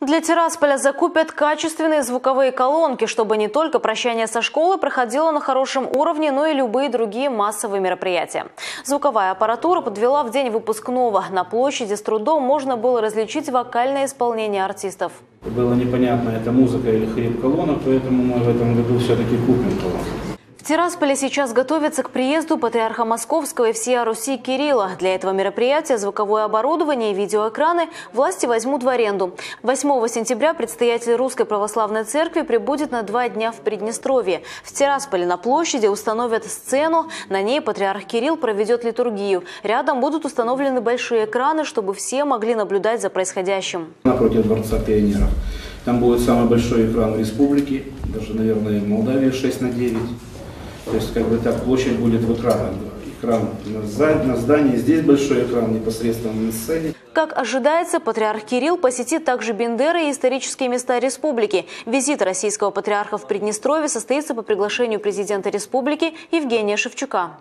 Для Тирасполя закупят качественные звуковые колонки, чтобы не только прощание со школой проходило на хорошем уровне, но и любые другие массовые мероприятия. Звуковая аппаратура подвела в день выпускного. На площади с трудом можно было различить вокальное исполнение артистов. Было непонятно, это музыка или хрип колонок, поэтому мы в этом году все-таки купим колонку. Тирасполе сейчас готовятся к приезду патриарха Московского и всея Руси Кирилла. Для этого мероприятия звуковое оборудование и видеоэкраны власти возьмут в аренду. 8 сентября предстоятель Русской Православной Церкви прибудет на два дня в Приднестровье. В Тирасполе на площади установят сцену, на ней патриарх Кирилл проведет литургию. Рядом будут установлены большие экраны, чтобы все могли наблюдать за происходящим. Напротив Дворца пионеров. Там будет самый большой экран в республике, даже, наверное, в Молдавии 6 на 9. То есть, как бы так, площадь будет в экранах. Экран на здании, здесь большой экран непосредственно на сцене. Как ожидается, патриарх Кирилл посетит также Бендеры и исторические места республики. Визит российского патриарха в Приднестровье состоится по приглашению президента республики Евгения Шевчука.